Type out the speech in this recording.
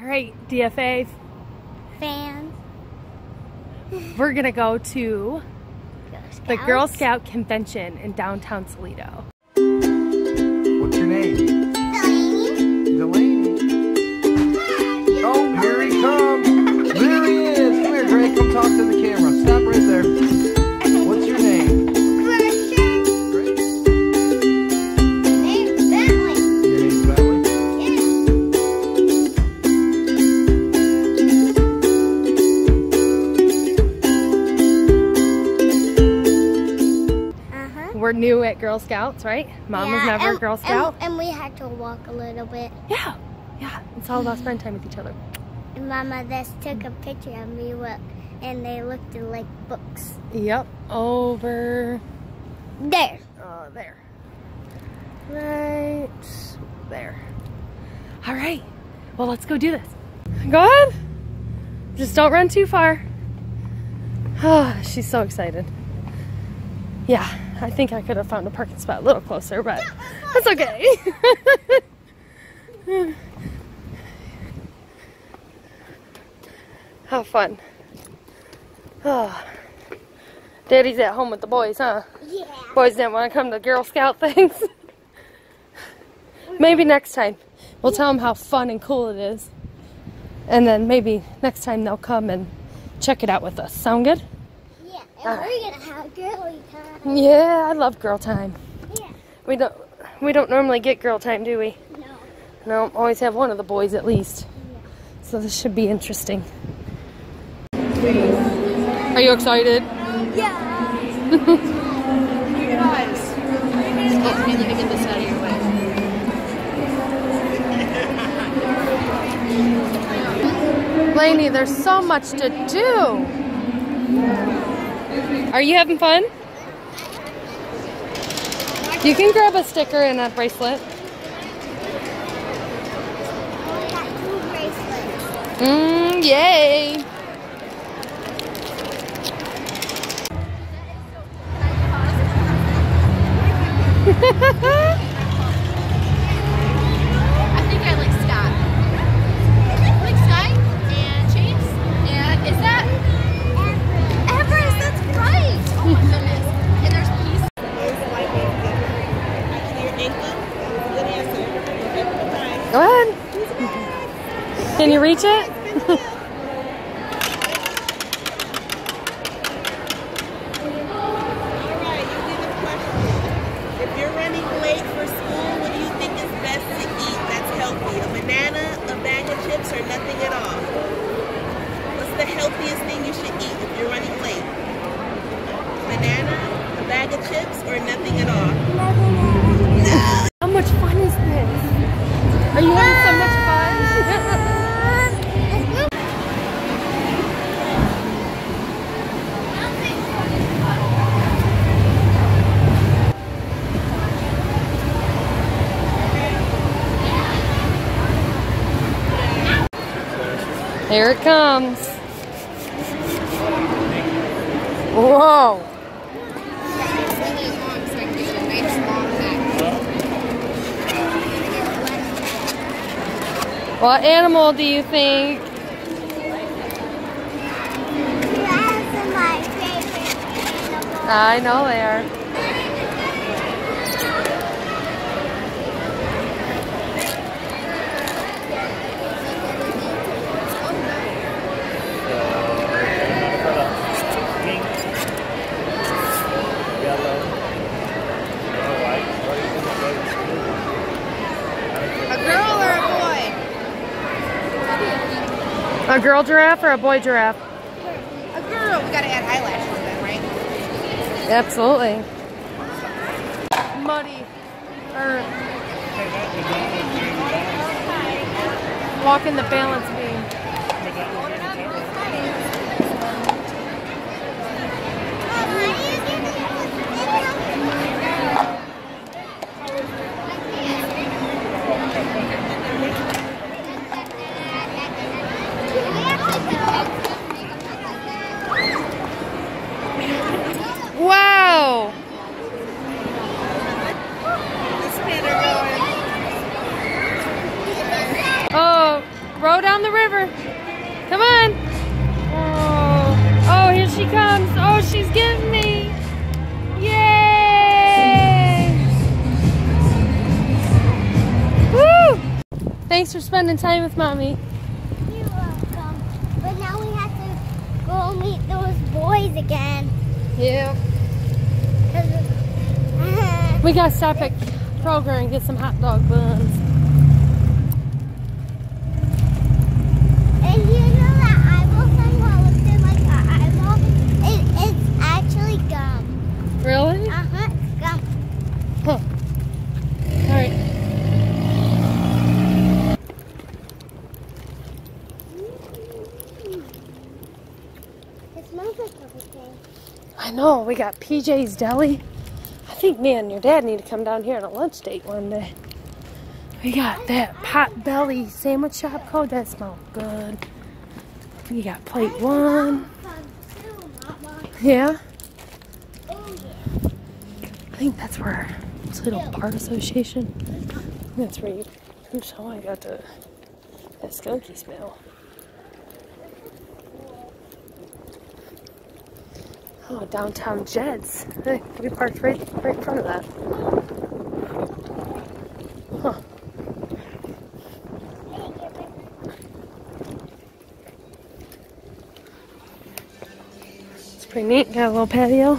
All right, DFA, Fans. we're gonna go to the Girl Scout convention in downtown Toledo. What's your name? Uh-huh. We're new at Girl Scouts, right? Mom was Yeah, never a Girl Scout. And, and we had to walk a little bit. yeah, yeah. It's all about spending time with each other. And Mama just took a picture of me look, and they looked like books. Yep, over There. Oh, there. Right there. All right. Well, let's go do this. Go ahead. Just don't run too far. Oh, she's so excited. Yeah, I think I could have found a parking spot a little closer, but that's okay. How fun. Oh. Daddy's at home with the boys, huh? Yeah. Boys didn't want to come to Girl Scout things. maybe next time. We'll tell them how fun and cool it is. And then maybe next time they'll come and check it out with us. Sound good? Yeah. And All right. we're gonna have girly time. Yeah, I love girl time. Yeah. We don't we don't normally get girl time, do we? No. No, always have one of the boys at least. So this should be interesting. Are you excited? Yeah. You guys. Hey, let me get this out of your way. Lainey, there's so much to do. Are you having fun? You can grab a sticker and a bracelet. I got two bracelets. Mmm, yay. Can you reach it? Here it comes. Whoa. really long so I can get a nice long neck. What animal do you think? That's my favorite animal. I know they are. A girl or a boy? A girl giraffe or a boy giraffe? A girl. We gotta add eyelashes then, right? Absolutely. Muddy. Er, or walking the balance Oh, row down the the river. Come on. Oh, oh, here she comes. Oh, she's getting me. Yay! Woo! Thanks for spending time with mommy. You're welcome. But now we have to go meet those boys again. Yeah. We gotta stop at Kroger and get some hot dog buns. And you know that eyeball thing that looks like an eyeball? It, it's actually gum. Really? Uh-huh, it's gum. All right. It smells like everything. I know. We got PJ's Deli. I think me and your dad need to come down here on a lunch date one day. We got that Potbelly sandwich shop code. That smells good. We got plate one. Fun too, Mama. Yeah. Oh. I think that's where it's Little Bar Association. That's where you. Oops, oh, I got the that skunky smell. Oh, downtown Jeds. We parked right, right in front of that. Huh. It's pretty neat. Got a little patio.